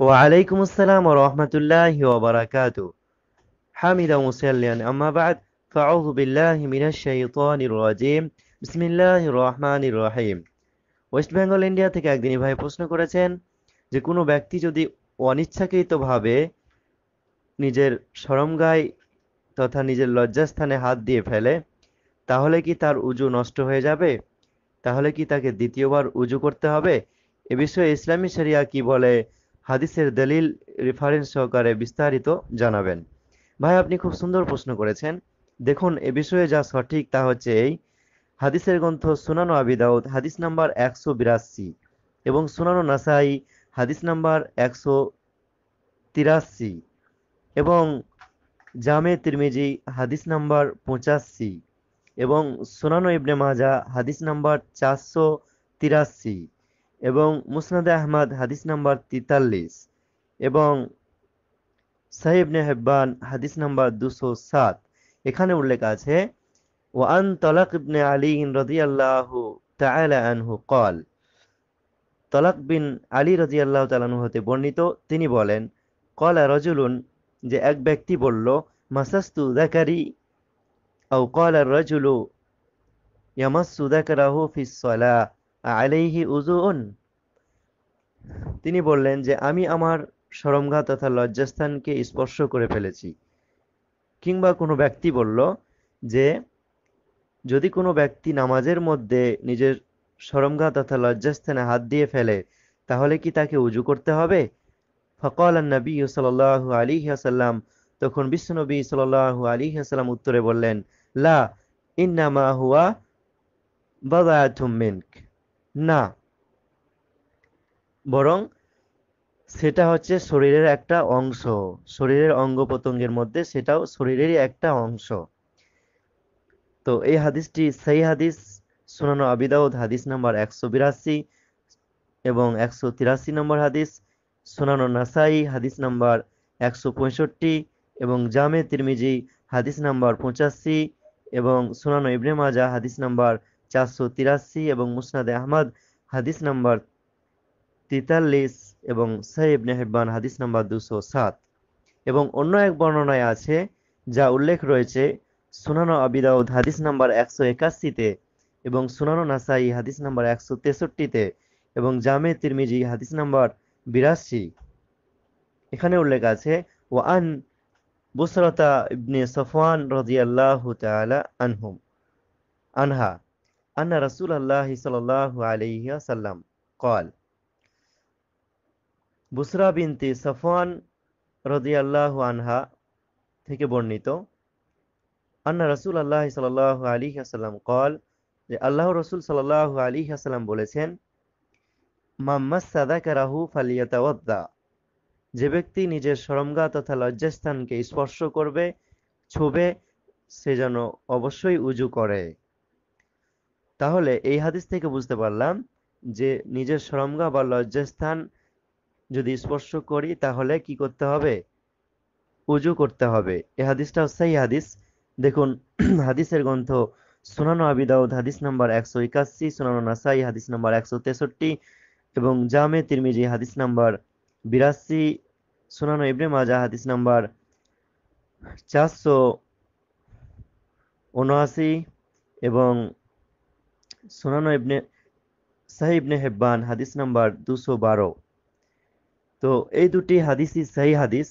وعليكم السلام ورحمة الله وبركاته حامدا مسليا أما بعد فأعوذ بالله من الشيطان الرجيم بسم الله الرحمن الرحيم West Bengal India থেকে একদিনই ভাই প্রশ্ন করেছেন যে কোনো ব্যক্তি যদি অনিচ্ছাকৃতভাবে নিজের শরমগায় তথা নিজের লজ্জাস্থানে হাত দিয়ে ফেলে তাহলে কি তার উজু নষ্ট হয়ে যাবে তাহলে কি তাকে দ্বিতীয়বার উজু করতে হবে এ বিষয়ে ইসলামী শরিয়া কি বলে হাদিসের দলিল রেফারেন্স সহকারে বিস্তারিত জানাবেন। ভাই, আপনি খুব সুন্দর প্রশ্ন করেছেন। দেখুন, এ বিষয়ে যা সঠিক তা হচ্ছে এই। হাদিসের গ্রন্থ সুনানো আবি দাউদ, হাদিস নাম্বার একশো বিরাশি এবং সুনানো নাসাই, হাদিস নাম্বার একশো তিরাশি এবং জামে তিরমিজি, হাদিস নাম্বার পঁচাশি এবং সুনানো ইবনে মাজা হাদিস নাম্বার চারশো তিরাশি। এবং মুসনাদে আহমদ, হাদিস নাম্বার তেতাল্লিশ এবং সাহেব হেব্বান, হাদিস নাম্বার দুশো সাত। এখানে উল্লেখ আছে ওয়ান তলাক ইবনে আলী রদি আল্লাহ আনহু কল তলাক বিন আলী রজি আল্লাহ তালু হতে বর্ণিত, তিনি বলেন কলা রজুলুন, যে এক ব্যক্তি বলল, মাসাস্তু দাকারি আউ কলা রজুলু ইয়ামাসু দাকারাহু ফিস সলাহ। আলাইহি উজুন তিনি বললেন যে, আমি আমার শরমঘা তথা লজ্জাস্থানকে স্পর্শ করে ফেলেছি। কিংবা কোনো ব্যক্তি বলল যে, যদি কোনো ব্যক্তি নামাজের মধ্যে নিজের শরমঘা তথা লজ্জাস্থানে হাত দিয়ে ফেলে, তাহলে কি তাকে উজু করতে হবে? ফকল নবী সাল্লাহ আলী আসাল্লাম তখন বিশ্বনবী সাল্লাহ আলী আসাল্লাম উত্তরে বললেন, লা, ইন্নামা হুয়া বাদায়াতুম মিনক। না। বরং সেটা হচ্ছে শরীরের একটা অংশ। শরীরের অঙ্গ প্রত্যঙ্গের মধ্যে সেটাও শরীরেরই একটা অংশ। তো এই হাদিসটি, সেই হাদিস সুনানো আবিদাউদ হাদিস নাম্বার একশো বিরাশি এবং একশো তিরাশি নম্বর হাদিস, সুনানো নাসাই, হাদিস নাম্বার একশো পঁয়ষট্টি এবং জামে তিরমিজি, হাদিস নাম্বার পঁচাশি এবং সুনানো ইবনে মাজা হাদিস নাম্বার চারশো তিরাশি এবং মুসনাদে আহমদ, হাদিস নাম্বার তিতাল্লিশ এবং সাহেব নেহবান হাদিস নাম্বার দুশো সাত। এবং অন্য এক বর্ণনায় আছে, যা উল্লেখ রয়েছে, সুনানো আবিদাউদ হাদিস নাম্বার একশো একাশিতে এবং সুনানো নাসাই, হাদিস নাম্বার একশো তেষট্টিতে এবং জামে তিরমিজি, হাদিস নাম্বার বিরাশি। এখানে উল্লেখ আছে ও আন বুসরতা ইবনে সফওয়ান রাদিয়াল্লাহু তাআলা আনহুম, আনহা। আন্না রাসুল আল্লাহ সাল্লাহ থেকে বর্ণিত, আন্না রসুল আল্লাহ সাল্লাহ আলী আসাল্লাম কল যে আল্লাহ রসুল সাল্লাহ আলী আসাল্লাম বলেছেন রাহু যে ব্যক্তি নিজের সরমগা তথা লজ্জাস্থানকে স্পর্শ করবে, ছুবে, সে যেন অবশ্যই উজু করে। তাহলে এই হাদিস থেকে বুঝতে পারলাম যে নিজের শরমগা বা লজ্জাস্থান যদি স্পর্শ করি তাহলে কি করতে হবে? উজু করতে হবে। এই হাদিসটাও সেই হাদিস। দেখুন, হাদিসের গ্রন্থ সুনানো আবি দাউদ, হাদিস নাম্বার একশো একাশি, সুনানো নাসাই হাদিস নাম্বার একশো তেষট্টি এবং জামে তিরমিজি, হাদিস নাম্বার বিরাশি, সুনানো ইবনে মাজা, হাদিস নাম্বার চারশো উনআশি এবং সুনানো ইবনে, সাহি ইবনে হেব্বান, হাদিস নাম্বার দুশো বারো। তো এই দুটি হাদিসই সাহি হাদিস।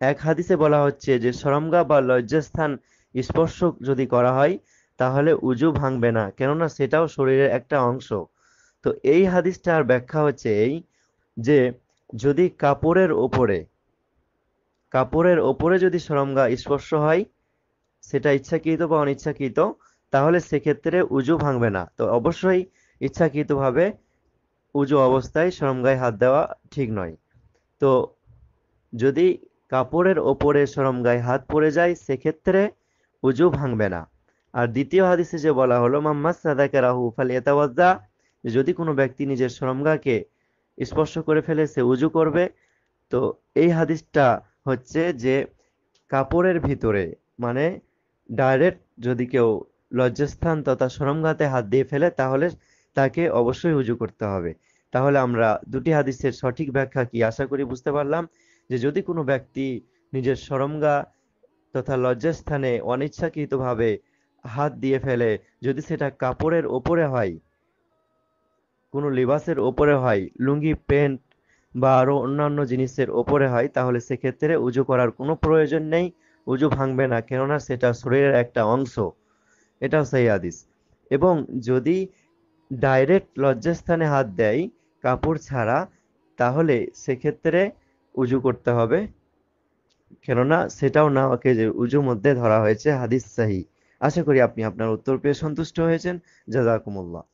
এক হাদিসে বলা হচ্ছে যে, সরমগা বা লজ্জাস্থান স্পর্শ যদি করা হয়, তাহলে উজু ভাঙবে না, কেননা সেটাও শরীরের একটা অংশ। তো এই হাদিসটার ব্যাখ্যা হচ্ছে এই যে, যদি কাপড়ের ওপরে কাপড়ের ওপরে যদি সরমগা স্পর্শ হয়, সেটা ইচ্ছাকৃত বা অনিচ্ছাকৃত তাহলে সেক্ষেত্রে উজু ভাঙবে না। তো অবশ্যই ইচ্ছাকৃতভাবে উজু অবস্থায় সরমগায় হাত দেওয়া ঠিক নয়। তো যদি কাপড়ের ওপরে শরমগায় হাত পড়ে যায়, সেক্ষেত্রে উজু ভাঙবে না। আর দ্বিতীয় হাদিসে যে বলা হলো, মাম্মাস সাদাকারাহু ফালিয়াতাওয়াজ্জা যদি কোনো ব্যক্তি নিজের শরমগাকে স্পর্শ করে ফেলে, সে উজু করবে। তো এই হাদিসটা হচ্ছে যে কাপড়ের ভিতরে মানে ডাইরেক্ট যদি কেউ লজ্জাস্থান তথা শরমগাতে হাত দিয়ে ফেলে, তাহলে তাকে অবশ্যই উজু করতে হবে। তাহলে আমরা দুটি হাদিসের সঠিক ব্যাখ্যা কি? আশা করি বুঝতে পারলাম যে যদি কোনো ব্যক্তি নিজের শরমগা তথা লজ্জাস্থানে অনিচ্ছাকৃতভাবে হাত দিয়ে ফেলে, যদি সেটা কাপড়ের ওপরে হয়, কোনো লিবাসের ওপরে হয়, লুঙ্গি, প্যান্ট বা আরও অন্যান্য জিনিসের ওপরে হয়, তাহলে সেক্ষেত্রে উজু করার কোনো প্রয়োজন নেই, উজু ভাঙবে না, কেননা সেটা শরীরের একটা অংশ। এটাও সেই হাদিস। এবং যদি ডাইরেক্ট লজ্জাস্থানে হাত দেয় কাপড় ছাড়া, তাহলে সেক্ষেত্রে উজু করতে হবে। কেননা সেটাও না ওকে যে উজু মধ্যে ধরা হয়েছে, হাদিস সাহি। আশা করি আপনি আপনার উত্তর পেয়ে সন্তুষ্ট হয়েছেন। জাজাকুমুল্লাহ